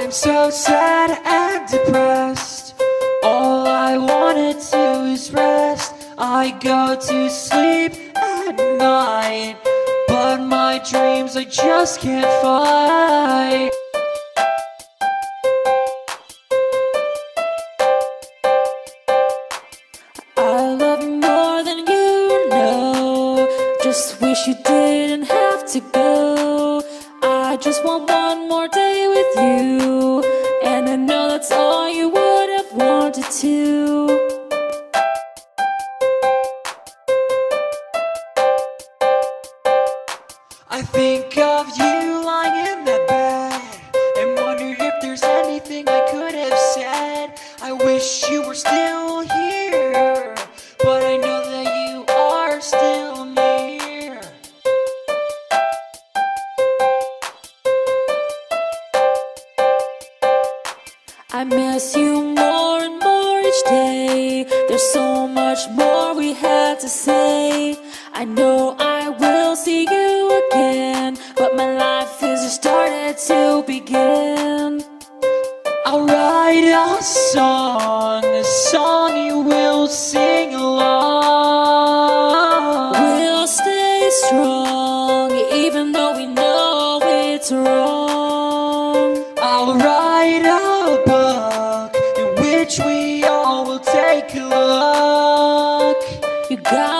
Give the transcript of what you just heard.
I'm so sad and depressed. All I wanted to is rest. I go to sleep at night, but my dreams I just can't fight. I love you more than you know. Just wish you didn't have to go. Just want one more day with you. And I know that's all you would have wanted to. I think of you lying in that bed and wonder if there's anything I could have said. I wish you were still I miss you more and more each day. There's so much more we had to say. I know I will see you again, but my life is just started to begin. I'll write a song, a song you will sing along. We'll stay strong, even though we know it's wrong. I'll write a which we all will take a look. You got